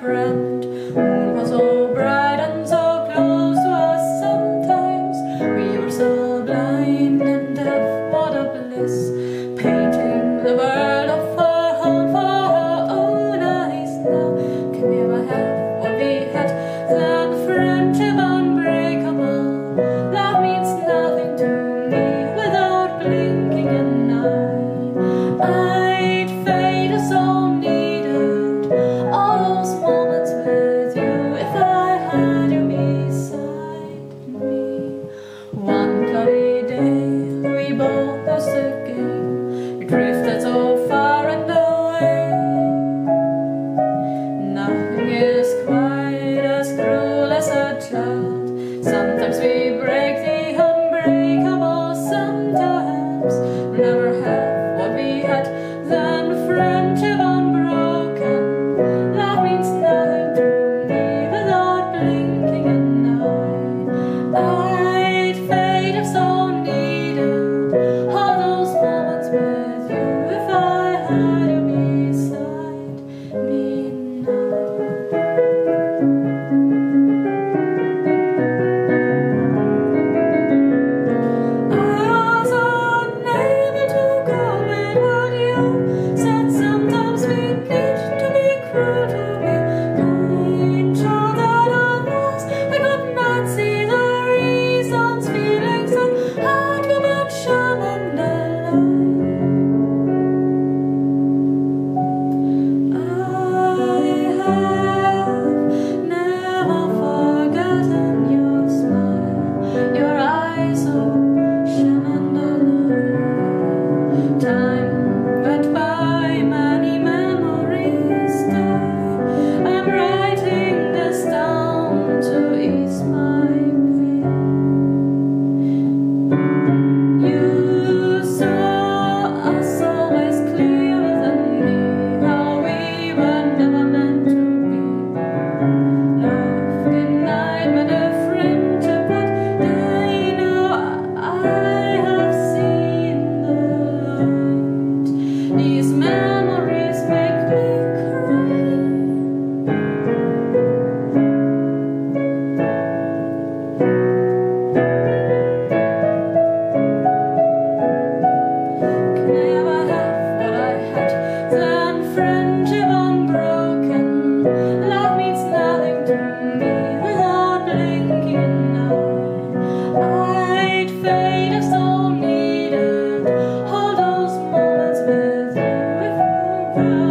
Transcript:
friend moon was so bright and so close to us sometimes. We were so blind. us again. time.